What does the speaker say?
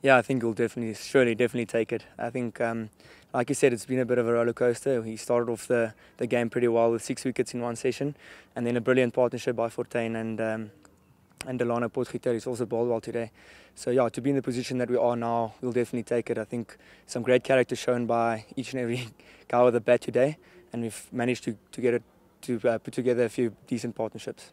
Yeah, I think he'll definitely, surely, definitely take it. I think, um, like you said, it's been a bit of a roller coaster. He started off the, the game pretty well with six wickets in one session, and then a brilliant partnership by Fortuin and um, and Delano Potgieter is also bowled well today. So yeah, to be in the position that we are now, we'll definitely take it. I think some great character shown by each and every guy with a bat today, and we've managed to, to get it to uh, put together a few decent partnerships.